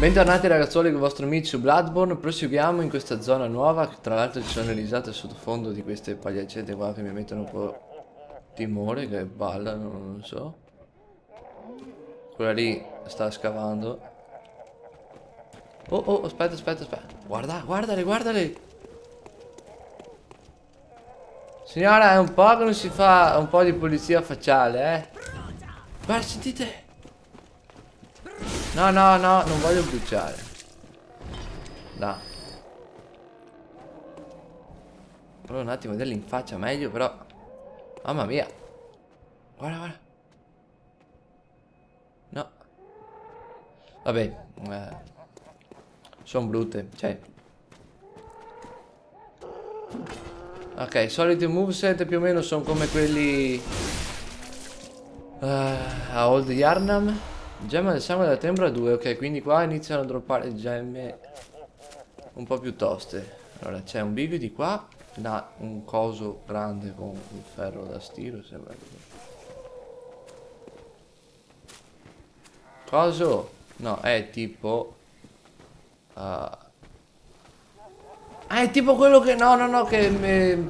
Bentornati ragazzuoli con i vostri amici su Bloodborne, proseguiamo in questa zona nuova, tra l'altro ci sono le risate sottofondo di queste pagliaccette qua che mi mettono un po' timore, che ballano, non so. Quella lì sta scavando. Oh oh, aspetta, aspetta, aspetta. Guarda, guardale, guardale. Signora, è un po' che non si fa un po' di pulizia facciale, eh. Guarda, sentite. No, no, no, non voglio bruciare. No. Provo un attimo a vederli in faccia meglio, però... Mamma mia. Guarda, guarda. No. Vabbè. Eh, sono brutte, cioè... Ok, soliti moveset più o meno sono come quelli... Uh, a Old Yarnam. Gemma del sangue della tembra 2, ok, quindi qua iniziano a droppare gemme un po' più toste. Allora, c'è un bivio di qua, da un coso grande con un ferro da stiro, sembra. Coso? No, è tipo... Uh... Ah, è tipo quello che... No, no, no, che...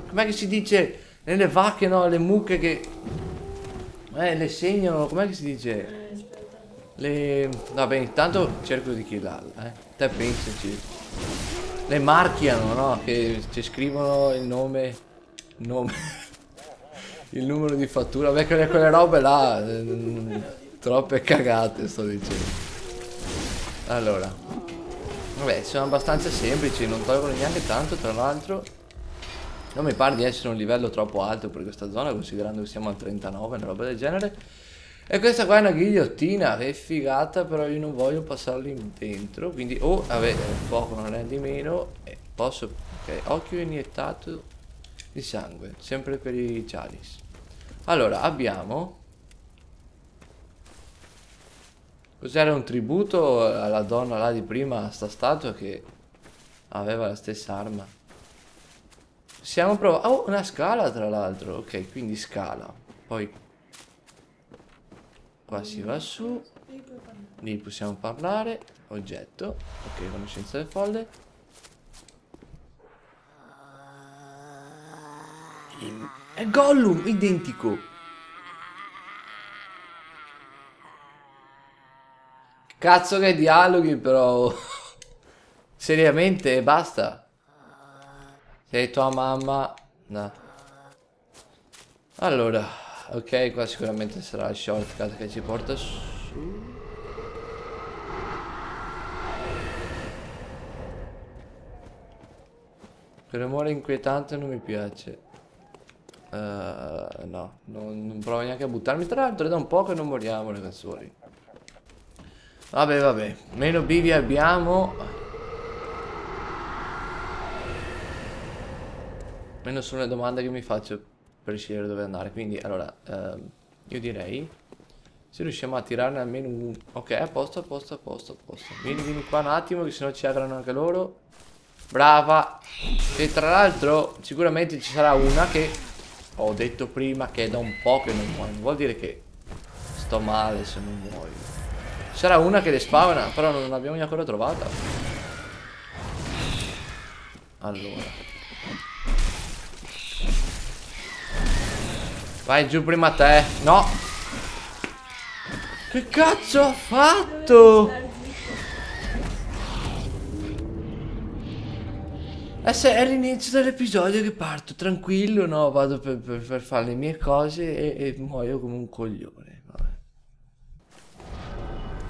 Com'è che si dice? Nelle vacche, no, le mucche che... Eh, le segnano, com'è che si dice? Le... Vabbè, intanto cerco di killarla, eh. Te pensaci. Le marchiano, no? Che ci scrivono il nome... Il nome... il numero di fattura. Vabbè, quelle, quelle robe là... Eh, troppe cagate, sto dicendo. Allora. Vabbè, sono abbastanza semplici, non tolgono neanche tanto, tra l'altro. Non mi pare di essere un livello troppo alto per questa zona, considerando che siamo al 39, una roba del genere. E questa qua è una ghigliottina, che figata, però io non voglio passarli dentro, quindi o oh, vabbè, il fuoco non è di meno, e posso, ok, occhio iniettato di sangue, sempre per i chalice. Allora, abbiamo... Cos'era un tributo alla donna là di prima, sta statua che aveva la stessa arma. Siamo provando... Oh, una scala tra l'altro, ok, quindi scala. Poi Qua si va su. Lì possiamo parlare. Oggetto. Ok, conoscenza del folle. È Gollum, identico. Cazzo che dialoghi però. Seriamente, basta. Sei tua mamma. No. Allora. Ok, qua sicuramente sarà il shortcut che ci porta su. Quel rumore inquietante non mi piace. Uh, no, non, non, provo neanche a buttarmi. Tra l'altro da un po' che non moriamo ragazzuoli. Vabbè, vabbè. Meno bivi abbiamo. Meno sono le domande che mi faccio per scegliere dove andare. Quindi, allora, ehm, io direi... Se riusciamo a tirarne almeno un... Ok, a posto, a posto, a posto, a posto. Vieni, vieni qua un attimo, che sennò ci aggranano anche loro. Brava. E tra l'altro, sicuramente ci sarà una che... Ho detto prima che è da un po' che non muoio. Vuol dire che sto male se non muoio. Ci sarà una che le spawna, però non l'abbiamo ancora trovata. Allora. Vai giù prima te. No. Che cazzo ha fatto? Eh, se è l'inizio dell'episodio che parto tranquillo, no? Vado per, per, per fare le mie cose e, e, muoio come un coglione. Vabbè.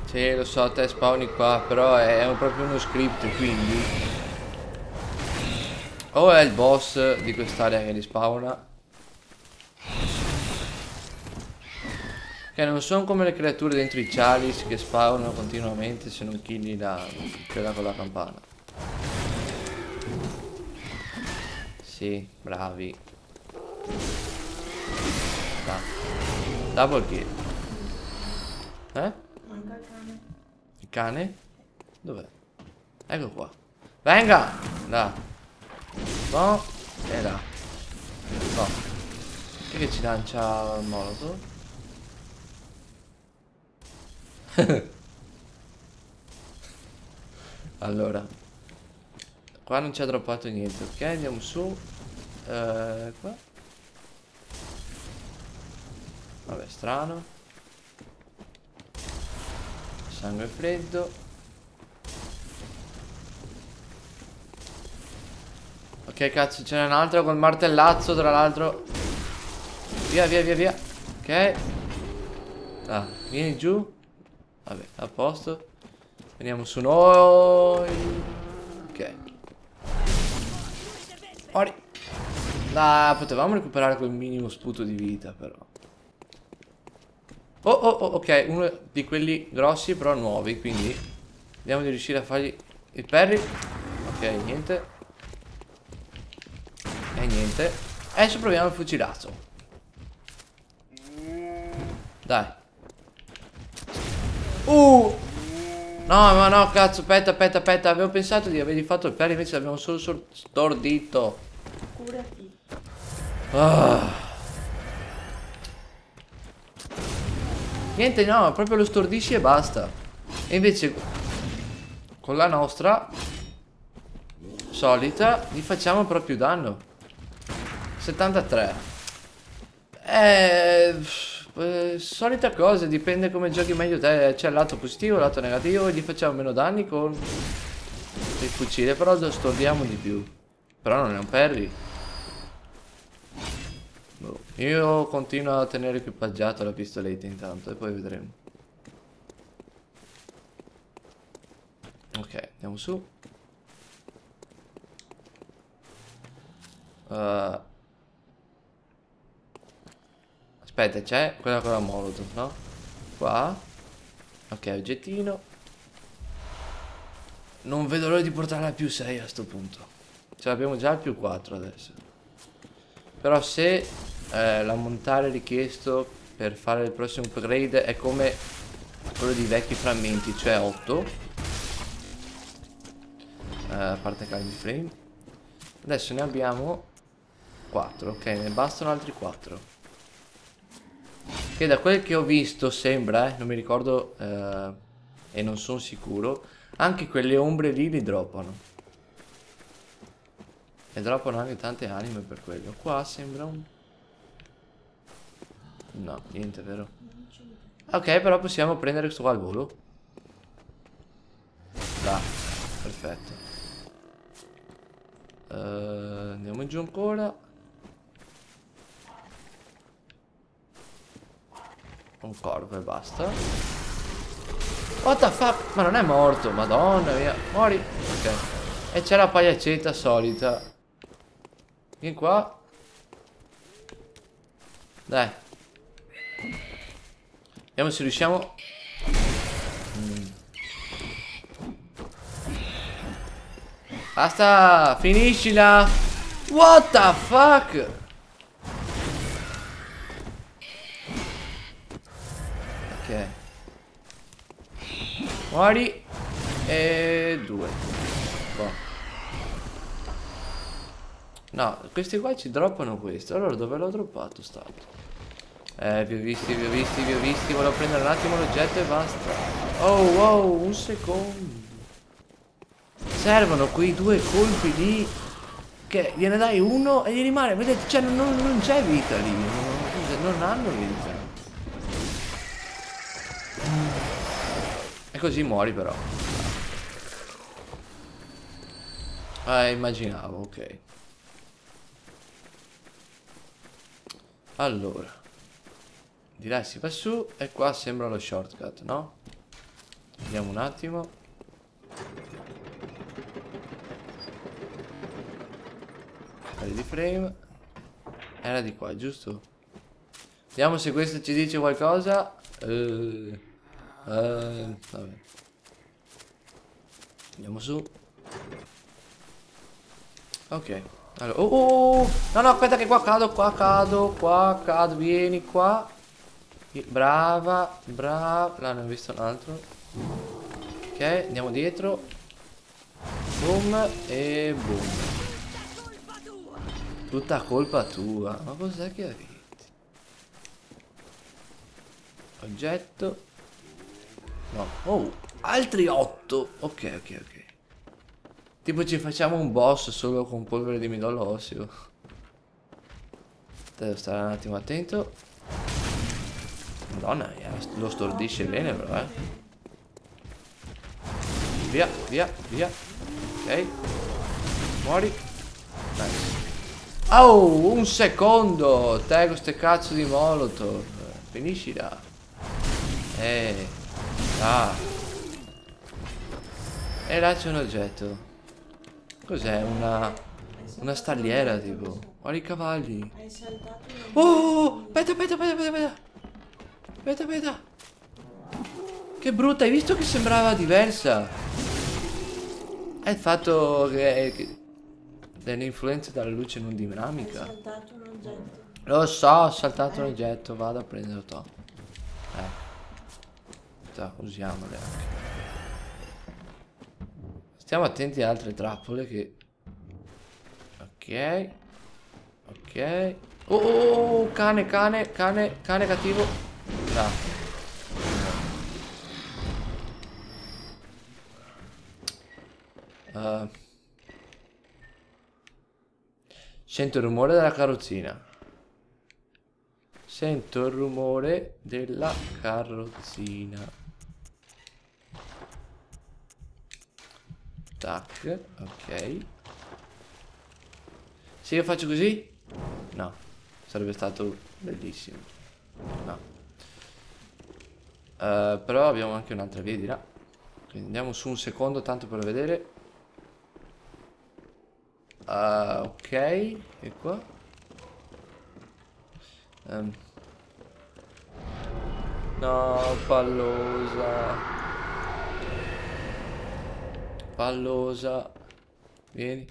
Sì, lo so, te spawni qua, però è, è proprio uno script, quindi... O è il boss di quest'area che li spawna Che non sono come le creature dentro i chalice che spawnano continuamente se non killi la, quella con la campana. Sì, bravi. Da. Double kill. Eh? Manca il cane. Il cane? Dov'è? Ecco qua. Venga! Da. No. E là. No. Chi che ci lancia il molotov? Allora. Qua non ci ha droppato niente, ok? Andiamo su. Eh, qua. Vabbè, strano. Sangue freddo. Ok, cazzo, ce n'è un altro col martellazzo, tra l'altro. Via, via, via, via. Ok. Ah, vieni giù. Vabbè, a posto. Veniamo su noi. Ok. Ori. Ah, potevamo recuperare quel minimo sputo di vita, però. Oh, oh, oh, ok. Uno di quelli grossi, però nuovi, quindi... Vediamo di riuscire a fargli il parry. Ok, niente. E niente. Adesso proviamo il fucilazzo. Dai. Uh! No, ma no, cazzo, aspetta, aspetta, aspetta. Avevo pensato di avergli fatto il parry, invece l'abbiamo solo stordito. Curati. Ah. Niente, no, proprio lo stordisci e basta. E invece con la nostra solita gli facciamo proprio danno. 73. Eh, eh, solita cosa, dipende come giochi meglio te. C'è il lato positivo, il lato negativo e gli facciamo meno danni con il fucile, però lo stordiamo di più. Però non è un parry. Boh. Io continuo a tenere equipaggiato la pistoletta intanto e poi vedremo. Ok, andiamo su. Uh. Aspetta, c'è quella con la molotov, no? Qua. Ok, oggettino. Non vedo l'ora di portarla a più 6 a sto punto. Ce l'abbiamo già al più 4 adesso. Però se eh, l'ammontare richiesto per fare il prossimo upgrade è come quello di vecchi frammenti, cioè 8. Eh, a parte cali di frame. Adesso ne abbiamo 4, ok, ne bastano altri 4. Che da quel che ho visto sembra, eh, non mi ricordo eh, e non sono sicuro, anche quelle ombre lì li droppano. E droppano anche tante anime per quello. Qua sembra un... No, niente, vero? Ok, però possiamo prendere questo qua al volo. Là, perfetto. Uh, andiamo giù ancora. Un corpo e basta. What the fuck? Ma non è morto, madonna mia. Mori. Ok. E c'è la pagliaccetta solita. Vieni qua. Dai. Vediamo se riusciamo. Mm. Basta, finiscila. What the fuck? Muori. E due. Boh. No, questi qua ci droppano questo. Allora dove l'ho droppato stato? Eh, vi ho visti, vi ho visti, vi ho visti. Volevo prendere un attimo l'oggetto e basta. Oh, wow, un secondo. Servono quei due colpi lì. Che gliene dai uno e gli rimane. Vedete, cioè non, non c'è vita lì. Non, non hanno vita. Così muori però. Eh, immaginavo, ok. Allora. Di là si va su e qua sembra lo shortcut, no? Vediamo un attimo. Cari di frame. Era di qua, giusto? Vediamo se questo ci dice qualcosa. Uh, uh, vabbè. Andiamo su. Ok. Allora, oh, oh, oh, no, no, aspetta che qua cado, qua cado, qua cado, vieni qua. Brava, brava. Là ne ho visto un altro. Ok, andiamo dietro. Boom e boom. Tutta colpa tua. Ma cos'è che avete? Oggetto. No. Oh, altri otto. Ok, ok, ok. Tipo ci facciamo un boss solo con polvere di midollo osseo. Devo stare un attimo attento. Madonna, eh, lo stordisce bene però, eh. Via, via, via. Ok. Muori. Nice. Oh, un secondo! Te con ste cazzo di molotov. Finiscila. Eh. Ah. E là c'è un oggetto. Cos'è? Una... Una stalliera tipo. Guarda i cavalli. Oh! Aspetta, aspetta, aspetta, aspetta, aspetta. Aspetta, aspetta. Che brutta, hai visto che sembrava diversa? È il fatto che... che delle influenze dalla luce non dinamica. Hai saltato un oggetto. Lo so, ho saltato un oggetto, vado a prenderlo. Ecco. Già, usiamole anche. Stiamo attenti a altre trappole che... Ok. Ok. Oh, oh, oh, oh, cane, cane, cane, cane cattivo. Là. Uh, sento il rumore della carrozzina. Sento il rumore della carrozzina. Tac, ok. Se io faccio così? No, sarebbe stato bellissimo. No. Uh, però abbiamo anche un'altra via di là. Quindi andiamo su un secondo tanto per vedere. Uh, ok, e qua? Um. No, pallosa. Pallosa. Vieni.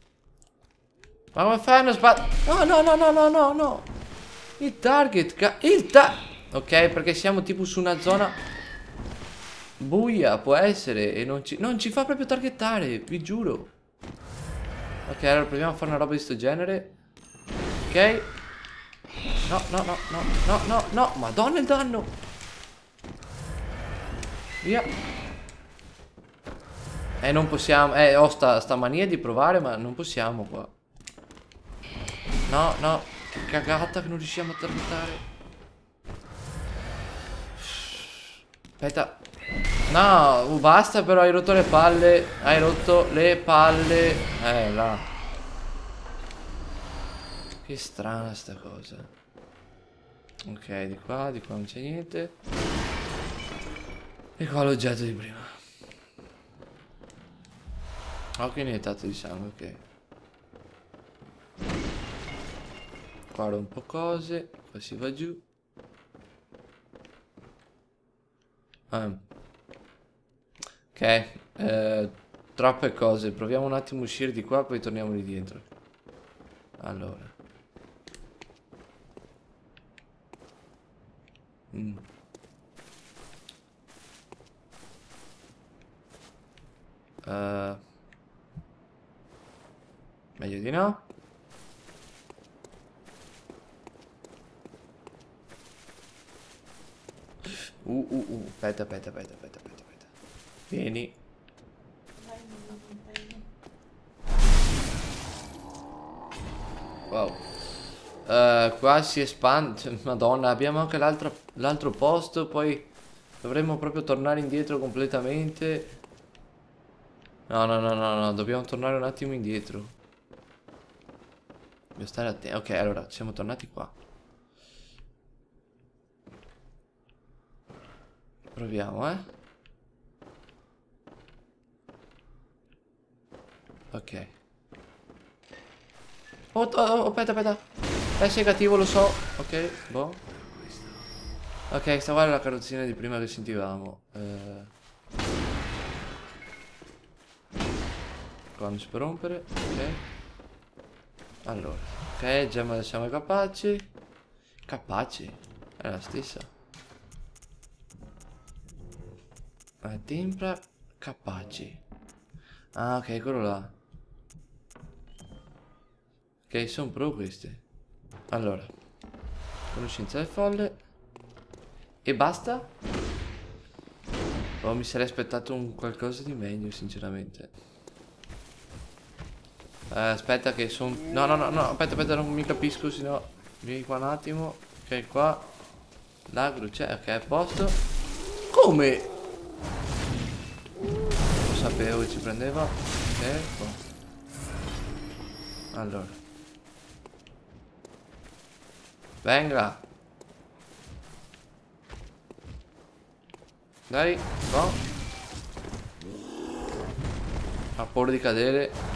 Ma come fai a non sbagliare? No, no, no, no, no, no, no. Il target, il ta... Ok, perché siamo tipo su una zona buia, può essere, e non ci, non ci fa proprio targettare, vi giuro. Ok, allora proviamo a fare una roba di sto genere. Ok. No, no, no, no, no, no, no. Madonna il danno. Via. Eh, non possiamo. Eh, ho sta, sta mania di provare, ma non possiamo qua. No, no. Che cagata che non riusciamo a targetare. Aspetta. No, uh, basta però, hai rotto le palle. Hai rotto le palle. Eh, là. Che strana sta cosa. Ok, di qua, di qua non c'è niente. E qua l'oggetto di prima. Ok, iniettato di sangue, ok. Qua un po' cose. Qua si va giù. Ah. Ok, eh, troppe cose. Proviamo un attimo a uscire di qua, poi torniamo lì dietro. Allora. Mm. Uh, meglio di no. Uh, uh, uh, aspetta, aspetta, aspetta, aspetta, aspetta, aspetta. Vieni. Wow. Uh, qua si espande. Madonna, abbiamo anche l'altro posto. Poi dovremmo proprio tornare indietro completamente. No, no, no, no, no. Dobbiamo tornare un attimo indietro. Devo stare attento. Ok, allora, siamo tornati qua. Proviamo, eh. Ok. Oh, oh, oh, aspetta, aspetta. È segativo, lo so. Ok, boh. Ok, sta qua la carrozzina di prima che sentivamo. Eh... Qua non si può rompere. Ok. Allora. Ok, gemma siamo capaci. Capaci? È la stessa. Eh, tempra capaci. Ah, ok, quello là. Ok, sono pro queste. Allora. Conoscenza del folle. E basta? Oh, mi sarei aspettato un qualcosa di meglio, sinceramente. Eh, aspetta che sono... No, no, no, no, aspetta, aspetta, non mi capisco, sennò... Vieni qua un attimo. Ok, qua. L'agro c'è, ok, a posto. Come? Lo sapevo che ci prendeva. Ok, qua. Allora. Venga. Dai, no. Ha paura di cadere.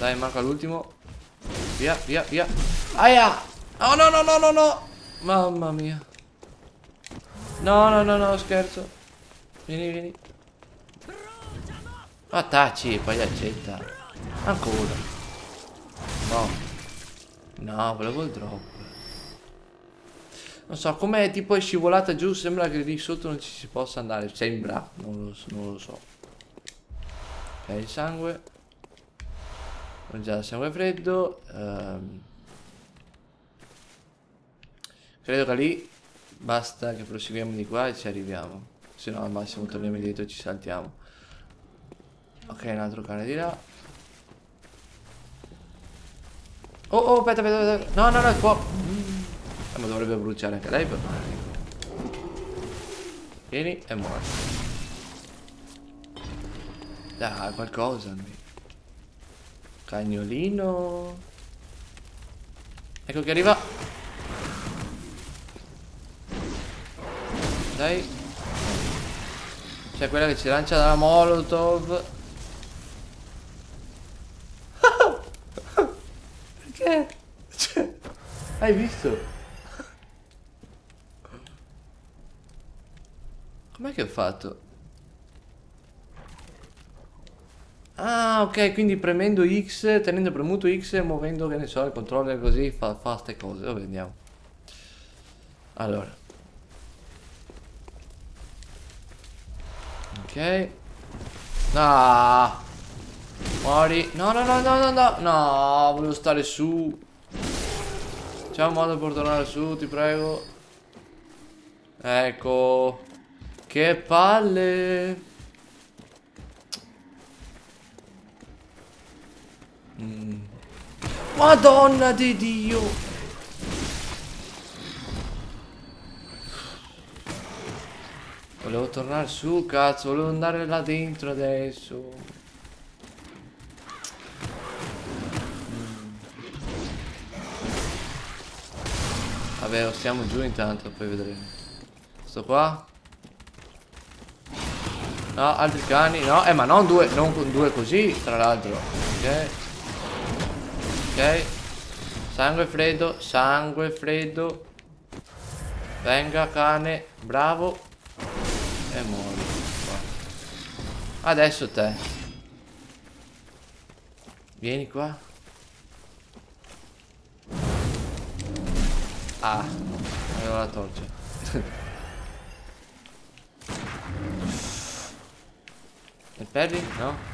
Dai, manca l'ultimo. Via, via, via. Aia! Oh no, no, no, no, no! Mamma mia. No, no, no, no, scherzo. Vieni, vieni. Ah, taci, pagliaccetta. Ancora. No. No, volevo il drop. Non so, come tipo è scivolata giù, sembra che lì sotto non ci si possa andare. Sembra, non lo, non lo so. Ok, il sangue. Il sangue freddo. Um, credo che lì basta che proseguiamo di qua e ci arriviamo. Se no al massimo torniamo indietro e ci saltiamo. Ok, un altro cane di là. Oh, oh, aspetta, aspetta, aspetta. No, no, no, è fuoco. Eh, ma dovrebbe bruciare anche lei per male. Vieni e muori. Dai, qualcosa almeno. Cagnolino. Ecco che arriva. Dai. C'è quella che ci lancia dalla molotov. Perché? Cioè, hai visto? Com'è che ho fatto? Ah, ok, quindi premendo X, tenendo premuto X e muovendo, che ne so, il controller così fa, fa ste cose. Lo vediamo. Allora. Ok. Ah. Muori. No, no, no, no, no, no. No, volevo stare su. C'è un modo per tornare su, ti prego. Ecco. Che palle. Mm. Madonna di Dio! Volevo tornare su, cazzo, volevo andare là dentro adesso. Mm. Vabbè, stiamo giù intanto, poi vedremo. Sto qua. No, altri cani, no, eh ma non due, non con due così, tra l'altro. Ok. Sangue freddo, sangue freddo. Venga cane, bravo. E muori. Adesso te. Vieni qua. Ah, avevo la torcia. Il Perry? No?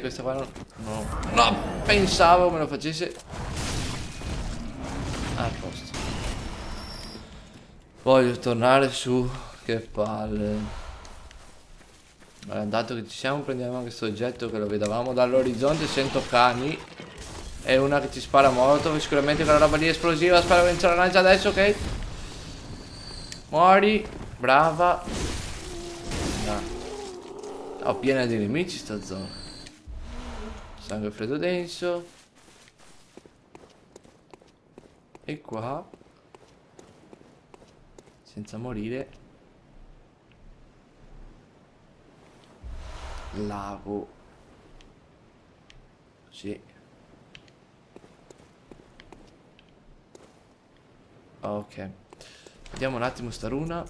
Ok, questa qua non... No, no, pensavo me lo facesse... A posto. Voglio tornare su, che palle. Allora, dato che ci siamo, prendiamo questo oggetto che lo vedevamo dall'orizzonte, sento cani. E una che ci spara molotov, sicuramente quella roba lì esplosiva, spara che la lancia adesso, ok? Muori, brava. No. Oh, piena di nemici sta zona. Sangue freddo denso. E qua. Senza morire. Lago. Sì. Ok. Vediamo un attimo sta runa.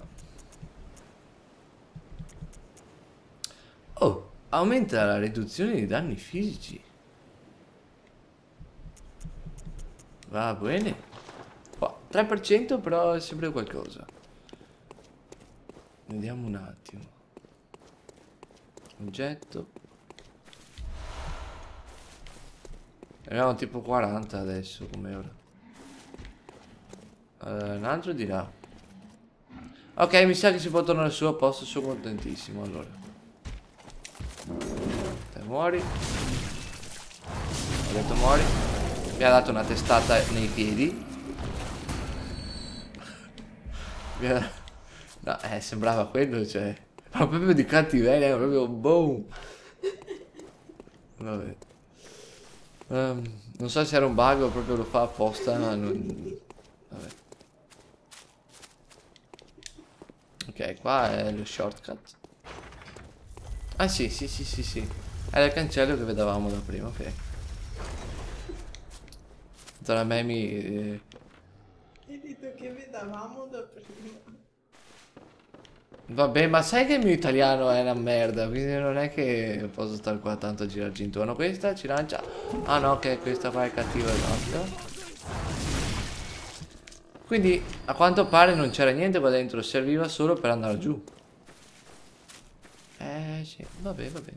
Oh, aumenta la riduzione di danni fisici. Va bene. Oh, 3% però è sempre qualcosa. Vediamo un attimo. Oggetto. Abbiamo tipo 40 adesso come ora. Uh, un altro di là. Ok, mi sa che si può tornare su a posto, sono contentissimo allora. Te muori. Ho detto muori. Mi ha dato una testata nei piedi. No, eh, sembrava quello, cioè. Ma proprio di cattiveria, proprio boom. Vabbè. Um, non so se era un bug o proprio lo fa apposta, non... Vabbè. Ok, qua è lo shortcut. Ah sì, sì, sì, sì, sì. È il cancello che vedevamo da prima, ok. Tra me mi... Eh... Hai detto che vedevamo da prima. Vabbè, ma sai che il mio italiano è una merda, quindi non è che posso stare qua tanto a girarci intorno. Questa ci lancia... Ah no, ok, questa qua è cattiva e basta. Quindi, a quanto pare non c'era niente qua dentro, serviva solo per andare giù. Eh, sì, vabbè, vabbè.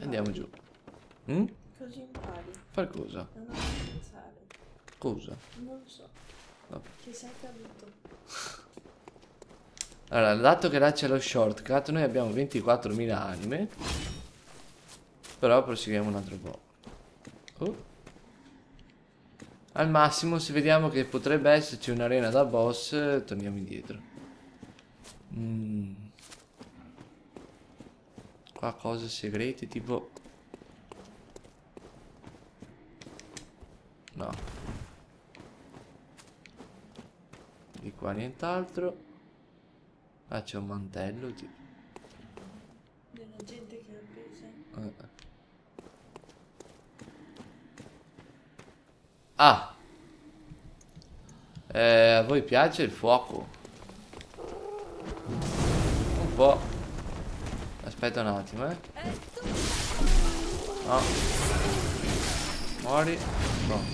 Andiamo giù. Mm? Impari. Far cosa? Non pensare. Cosa? Non lo so. Vabbè. Che sei caduto. Allora, dato che là c'è lo shortcut, noi abbiamo 24.000 anime. Però proseguiamo un altro po'. Oh. Al massimo, se vediamo che potrebbe esserci un'arena da boss, torniamo indietro. Mm. Qua cose segrete, tipo... No. Di qua nient'altro. Ah, c'è un mantello, tipo. Della gente che ha preso. Eh. Ah! Eh, a voi piace il fuoco? Un po'. Aspetta un attimo, eh. No. Muori. No.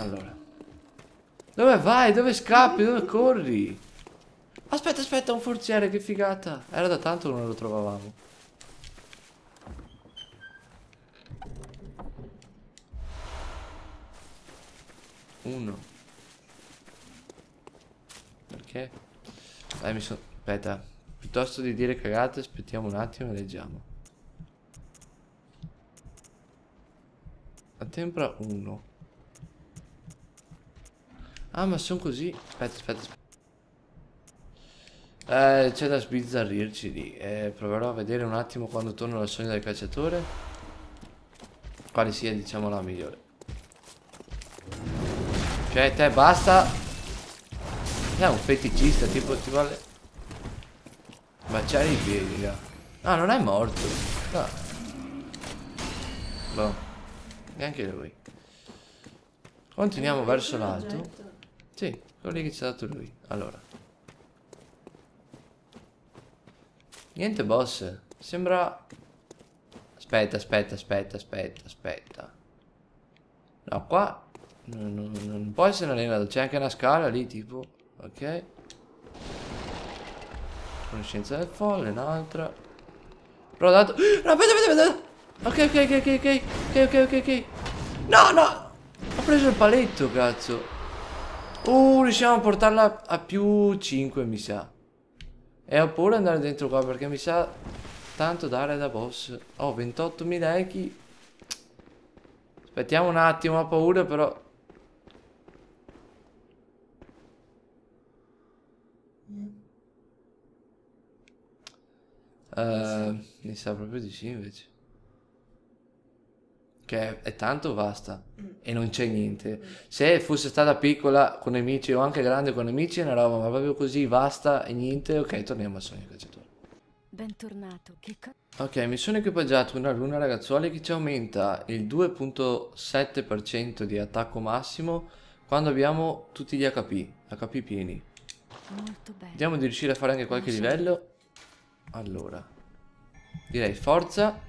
Allora. Dove vai? Dove scappi? Dove corri? Aspetta, aspetta, un forziere, che figata. Era da tanto che non lo trovavamo. Uno. Perché? Dai, mi sono... Aspetta. Piuttosto di dire cagate, aspettiamo un attimo e leggiamo. A tempra 1. Ah, ma sono così. Aspetta, aspetta, aspetta. Eh, c'è da sbizzarrirci lì. Eh, proverò a vedere un attimo quando torno al sogno del cacciatore. Quale sia, diciamo, la migliore. Cioè, te basta. È un feticista, tipo, ti vuole... Baciare i piedi, là. Ah, non è morto. No. Boh. Neanche lui. Continuiamo verso l'alto. Sì, quello lì che ci ha dato lui. Allora. Niente boss. Sembra... Aspetta, aspetta, aspetta, aspetta, aspetta. No, qua... Non, non, non può essere un'arena, c'è anche una scala lì, tipo... Ok. Conoscenza del folle, un'altra. Però dato... No, aspetta, aspetta, aspetta! Ok, ok, ok, ok, ok, ok, ok, ok. No, no! Ho preso il paletto, cazzo. Uh, riusciamo a portarla a più 5, mi sa. E ho di andare dentro qua perché mi sa tanto dare da boss. Oh, 28.000 echi. Aspettiamo un attimo, ho paura però. Uh, mi sa proprio di sì invece. Che è, tanto vasta mm. e non c'è niente. Se fosse stata piccola con nemici o anche grande con nemici è una roba, ma proprio così vasta e niente, ok, torniamo al sogno cacciatore. Bentornato, che Ok, mi sono equipaggiato una luna ragazzuoli che ci aumenta il 2.7% di attacco massimo quando abbiamo tutti gli HP, HP pieni. Molto bene. Vediamo di riuscire a fare anche qualche livello. Allora, direi forza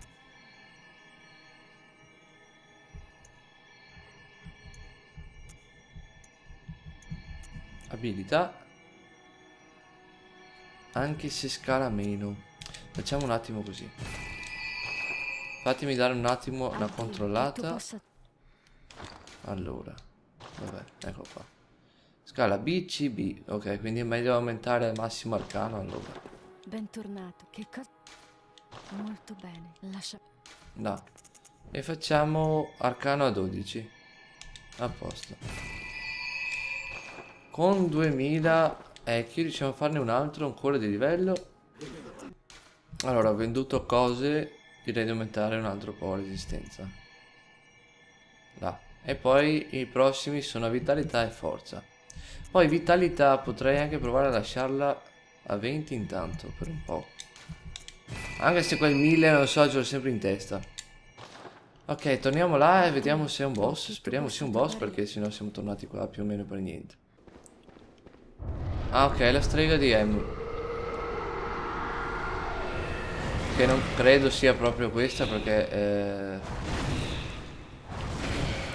abilità anche se scala meno facciamo un attimo così Fatemi dare un attimo una controllata. Allora, vabbè, ecco qua. Scala B, C, B. Ok, quindi è meglio aumentare al massimo arcano allora. Bentornato. Che cosa... Molto bene. Lascia... No. E facciamo arcano a 12. A posto. Con 2000 echi riusciamo a farne un altro ancora di livello. Allora, ho venduto cose, direi di aumentare un altro po' la resistenza. Là. E poi i prossimi sono vitalità e forza. Poi vitalità potrei anche provare a lasciarla a 20 intanto, per un po'. Anche se quel 1000 non so, ce l'ho sempre in testa. Ok, torniamo là e vediamo se è un boss. Speriamo sia un boss perché sennò siamo tornati qua più o meno per niente. Ah, ok, la strega di M. Che non credo sia proprio questa perché... Eh...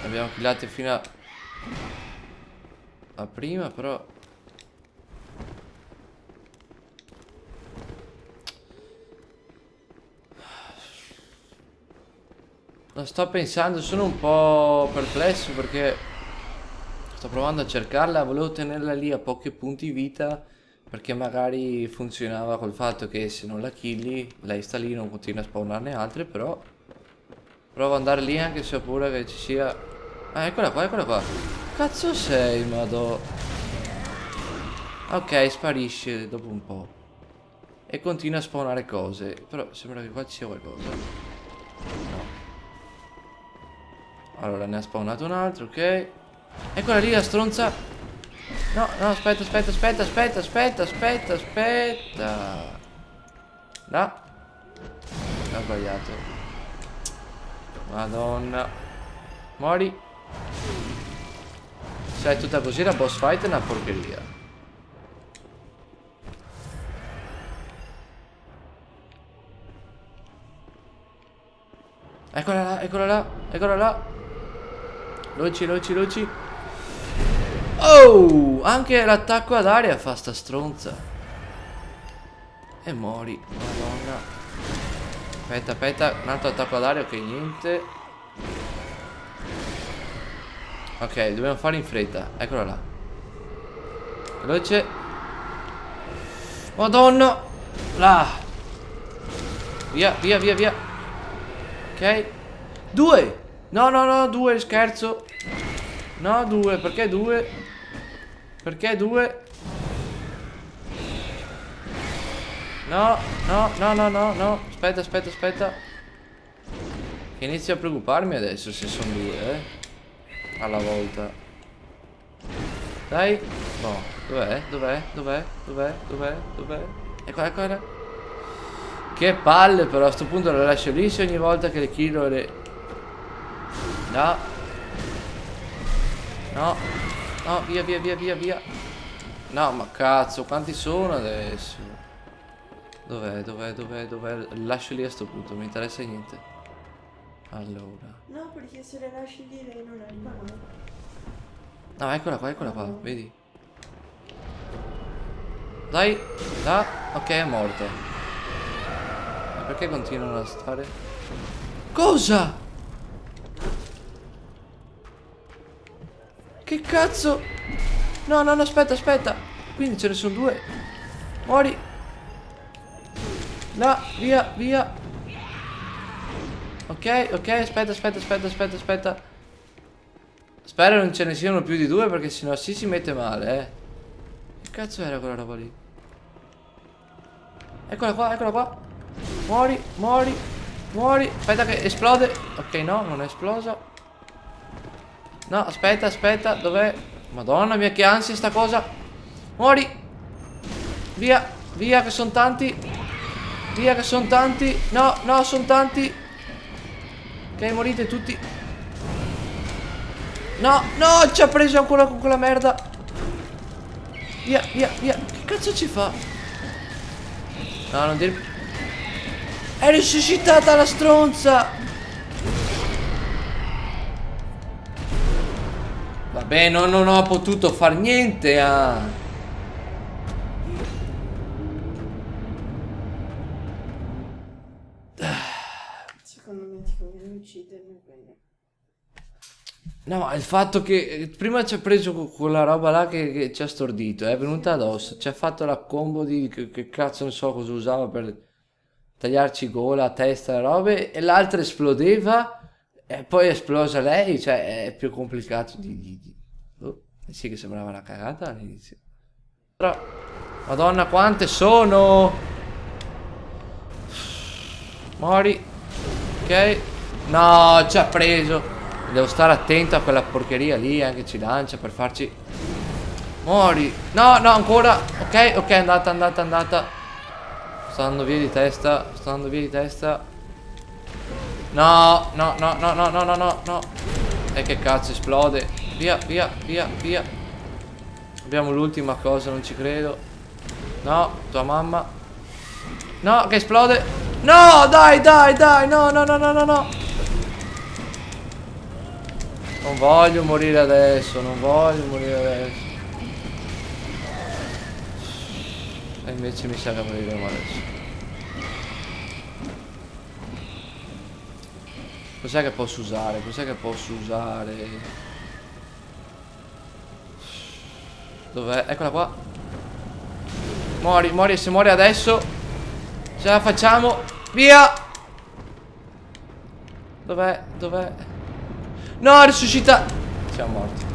Abbiamo killate fino a... a prima, però... Lo sto pensando, sono un po' perplesso perché sto provando a cercarla, volevo tenerla lì a pochi punti vita perché magari funzionava col fatto che se non la killi lei sta lì, non continua a spawnarne altre, però provo ad andare lì anche se ho paura che ci sia... Ah, eccola qua, eccola qua. Cazzo sei, madò. Ok, sparisce dopo un po'. E continua a spawnare cose, però sembra che qua ci sia qualcosa. No. Allora ne ha spawnato un altro, ok. Eccola lì la stronza. No, no, aspetta, aspetta, aspetta, aspetta, aspetta, aspetta, aspetta. No. Ho sbagliato. Madonna. Mori. Se è tutta così la boss fight è una porcheria. Eccola là, eccola là, eccola là. Luci, luci, luci. Oh! Anche l'attacco ad aria fa sta stronza. E mori. Madonna. Aspetta, aspetta. Un altro attacco ad aria, ok, niente. Ok, dobbiamo fare in fretta. Eccola là. Veloce. Madonna. Là. Via, via, via, via. Ok. Due. No, no, no, due, scherzo. No, due, perché due? Perché due? No, no, no, no, no, no. Aspetta, aspetta, aspetta. Che inizio a preoccuparmi adesso se sono due, eh. Alla volta. Dai. No. Dov'è? Dov'è? Dov'è? Dov'è? Dov'è? Dov'è? Ecco, ecco, ecco. Che palle, però a sto punto le lascio lì se ogni volta che le killo le... No. No. No, via, via, via, via, via. No, ma cazzo, quanti sono adesso? Dov'è, dov'è, dov'è, dov'è? Lascio lì a sto punto, non mi interessa niente. Allora. No, perché se le lasci lì lei non è il No, eccola qua, eccola qua, vedi? Dai, là, ok, è morta. Ma perché continuano a stare? Cosa? Che cazzo? No, no, no, aspetta, aspetta. Quindi ce ne sono due. Muori. Là, via, via. Ok, ok, aspetta, aspetta, aspetta, aspetta, aspetta. Spero non ce ne siano più di due perché sennò si si mette male, eh. Che cazzo era quella roba lì? Eccola qua, eccola qua. Muori, muori, muori. Aspetta che esplode. Ok, no, non è esplosa. No, aspetta, aspetta, dov'è? Madonna mia, che ansia sta cosa. Muori. Via, via che sono tanti. Via che sono tanti. No, no, sono tanti. Ok, morite tutti. No, no, ci ha preso ancora con quella merda. Via, via, via. Che cazzo ci fa? No, non dire... È risuscitata la stronza! Vabbè, no, non ho potuto far niente, ah. secondo me ti conviene uccidermi, quindi... No, il fatto che eh, prima ci ha preso quella roba là che, che ci ha stordito, è venuta addosso, ci ha fatto la combo di che, che cazzo ne so cosa usava per tagliarci gola, testa robe, e l'altra esplodeva e poi è esplosa lei, cioè è più complicato di... di, di- Oh, sì che sembrava una cagata all'inizio. Però... Madonna quante sono! Mori. Ok. No, ci ha preso. Devo stare attento a quella porcheria lì Anche eh, ci lancia per farci Mori No, no, ancora Ok, ok, andata, andata, andata Sto andando via di testa Sto andando via di testa No, no, no, no, no, no, no, no E che cazzo esplode Via, via, via, via. Abbiamo l'ultima cosa, non ci credo. No, tua mamma. No, che esplode. No, dai, dai, dai. No, no, no, no, no, no. Non voglio morire adesso, non voglio morire adesso. E invece mi sa che moriremo adesso. Cos'è che posso usare? Cos'è che posso usare? Dov'è? Eccola qua. Muori, muori, se muori adesso Ce la facciamo Via Dov'è? Dov'è? No, risuscita Siamo morti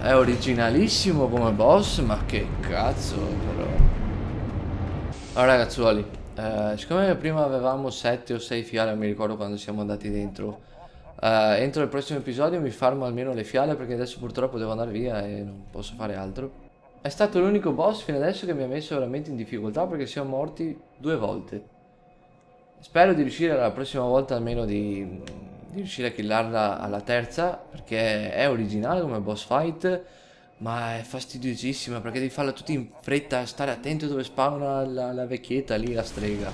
È originalissimo come boss Ma che cazzo però Allora ragazzuoli eh, siccome prima avevamo 7 o 6 fiale, mi ricordo quando siamo andati dentro. eh, entro il prossimo episodio mi farmo almeno le fiale perché adesso purtroppo devo andare via e non posso fare altro. È stato l'unico boss fino adesso che mi ha messo veramente in difficoltà perché siamo morti due volte. Spero di riuscire la prossima volta almeno di, di riuscire a killarla alla terza perché è originale come boss fight. Ma è fastidiosissima perché devi farla tutti in fretta, stare attento dove spawna la, la vecchietta lì, la strega.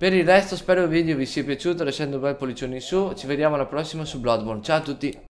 Per il resto spero il video vi sia piaciuto, lasciando un bel pollicione in su, ci vediamo alla prossima su Bloodborne, ciao a tutti!